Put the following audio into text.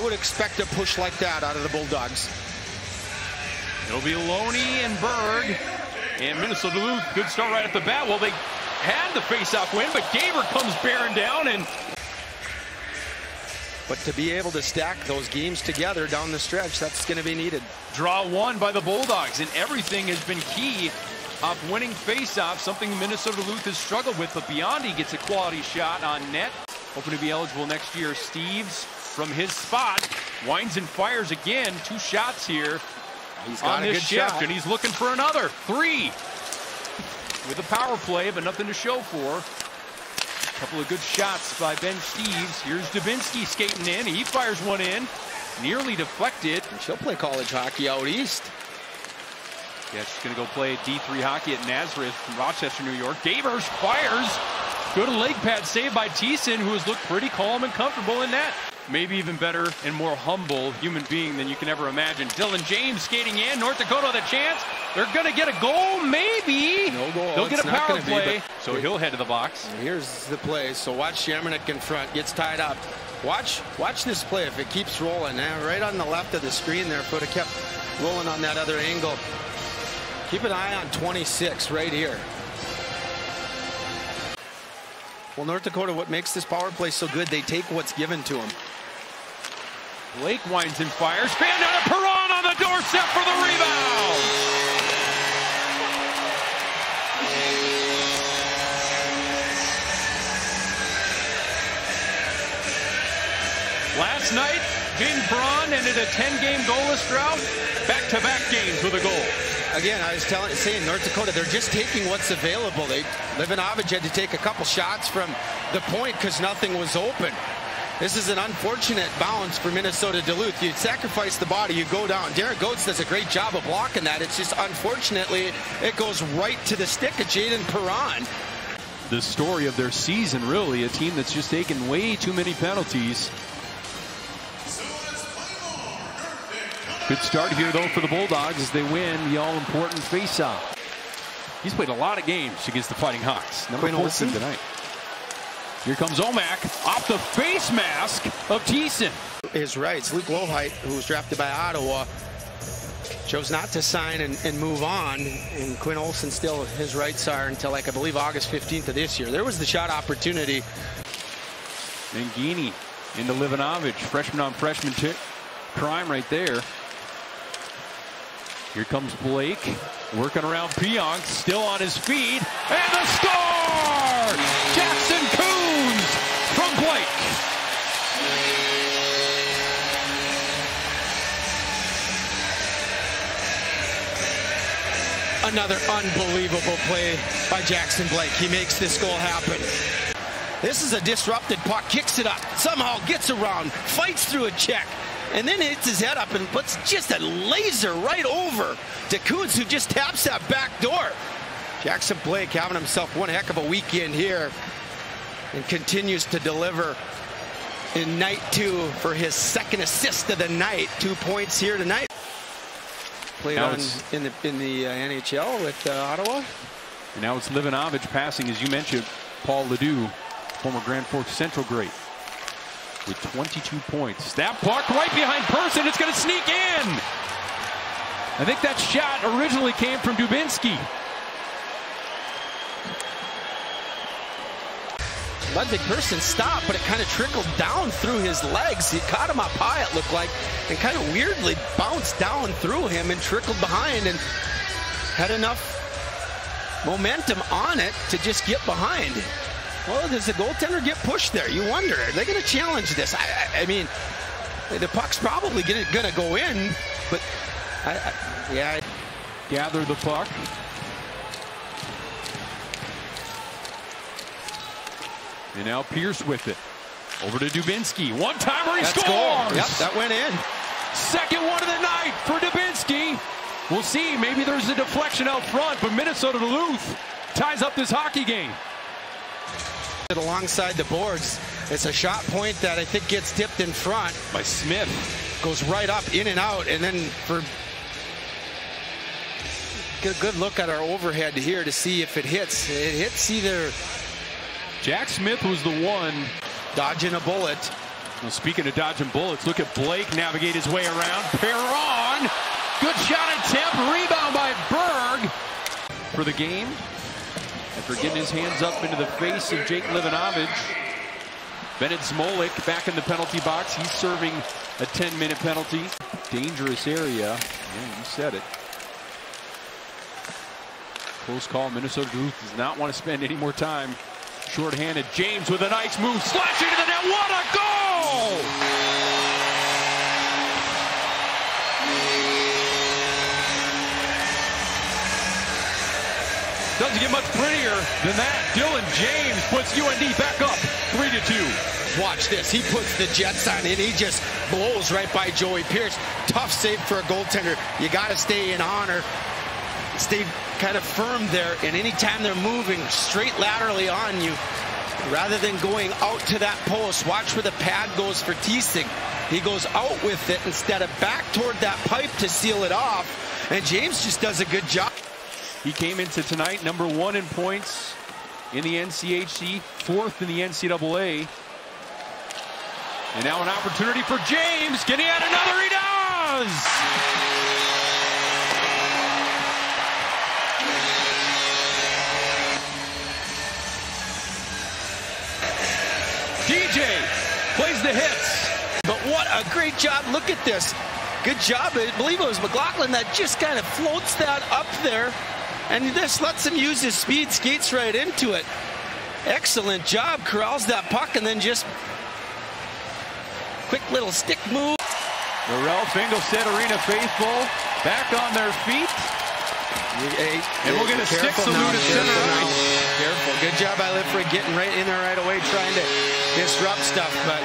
I would expect a push like that out of the Bulldogs. It'll be Loney and Berg. And Minnesota Duluth, good start right at the bat. Well, they had the faceoff win, but Gaber comes bearing down and but to be able to stack those games together down the stretch, that's going to be needed. Draw one by the Bulldogs, and everything has been key of winning faceoff, something Minnesota Duluth has struggled with, but Biondi gets a quality shot on net. Hoping to be eligible next year. Steeves from his spot winds and fires again. Two shots here he's got on this shift, shot. and he's looking for another. Three with a power play, but nothing to show for. A couple of good shots by Ben Steeves. Here's Dubinsky skating in. He fires one in. Nearly deflected. And she'll play college hockey out east. Yeah, she's going to go play D3 hockey at Nazareth from Rochester, New York. Gavers fires. Good leg pad save by Thiessen, who has looked pretty calm and comfortable in that. Maybe even better and more humble human being than you can ever imagine. Dylan James skating in. North Dakota with a chance. They're going to get a goal, maybe. No goal. They'll get it's a power play. Be, so he'll head to the box. Here's the play. So watch Shamrock in front. Gets tied up. Watch watch this play if it keeps rolling. Now, right on the left of the screen there, if it have kept rolling on that other angle. Keep an eye on 26 right here. Well, North Dakota, what makes this power play so good, they take what's given to them. Blake winds and fires. Fan out of Perron on the doorstep for the rebound. Last night, Jayden Perron ended a 10-game goalless drought. Back-to-back -back games with a goal. Again, I was telling, saying North Dakota, they're just taking what's available. They, Livanovich had to take a couple shots from the point because nothing was open. This is an unfortunate bounce for Minnesota Duluth. You sacrifice the body, you go down. Derek Goetz does a great job of blocking that. It's just unfortunately it goes right to the stick of Jayden Perron. The story of their season, really, a team that's just taken way too many penalties. Good start here, though, for the Bulldogs as they win the all-important faceoff. He's played a lot of games against the Fighting Hawks. Number Quinn 14 Olson. tonight. Here comes Omak off the face mask of Thiessen. His rights. Luke Loheit, who was drafted by Ottawa, chose not to sign and, and, move on. And Quinn Olson still, his rights are until like I believe August 15th of this year. There was the shot opportunity. Mangini into Livanovich. Freshman on freshman crime right there. Here comes Blake, working around Pionk, still on his feet, and the score! Jackson Blake. Another unbelievable play by Jackson Blake. He makes this goal happen. This is a disrupted puck, kicks it up, somehow gets around, fights through a check, and then hits his head up and puts just a laser right over to Coons, who just taps that back door. Jackson Blake having himself one heck of a weekend here and continues to deliver in night two for his second assist of the night. Two points here tonight. Played Now on in the in the uh, NHL with uh, Ottawa. And now it's Livanovich passing, as you mentioned, Paul Ledoux, former Grand Forks Central great, with 22 points. That puck right behind Persson. It's going to sneak in. I think that shot originally came from Dubinsky. Ludvig Persson stopped, but it kind of trickled down through his legs. He caught him up high, it looked like, and kind of weirdly bounced down through him and trickled behind and had enough momentum on it to just get behind. Well, does the goaltender get pushed there? You wonder. Are they going to challenge this? I, I, mean, the puck's probably going to go in, but I, I, yeah. Gather the puck. And now Pierce with it. Over to Dubinsky. One timer, he That's scores! goal. Yep, that went in. Second one of the night for Dubinsky. We'll see. Maybe there's a deflection out front, but Minnesota Duluth ties up this hockey game. Alongside the boards, it's a shot point that I think gets dipped in front. By Smith. Goes right up, in and out, and then for get a good look at our overhead here to see if it hits. It hits either Jack Smith was the one. dodging a bullet. Well, speaking of dodging bullets, look at Blake navigate his way around. Perron, good shot attempt, rebound by Berg for the game. After getting his hands up into the face of Jake Livanovich, Bennett Smolik back in the penalty box. He's serving a 10-minute penalty. Dangerous area. Yeah, you said it. Close call. Minnesota does not want to spend any more time. Short-handed. James with a nice move. Slashing to the net. What a goal! Doesn't get much prettier than that. Dylan James puts UND back up 3 to 2. Watch this. He puts the Jets on and he just blows right by Joey Pierce. Tough save for a goaltender. You got to stay in honor. Stay kind of firm there. And anytime they're moving straight laterally on you, rather than going out to that post, watch where the pad goes for Thiessen. He goes out with it instead of back toward that pipe to seal it off. And James just does a good job. He came into tonight number one in points in the NCHC, fourth in the NCAA. And now an opportunity for James. Can he add another? He does! The hits. But what a great job. Look at this. Good job. I believe it was McLaughlin that just kind of floats that up there. And this lets him use his speed, skates right into it. Excellent job. Corrals that puck and then just quick little stick move. The Ralph Engelstad Arena faithful back on their feet. Hey, And we'll get a stick careful salute now, at center careful now. ice. Careful. Good job by Lifford getting right in there right away, trying to disrupt stuff. But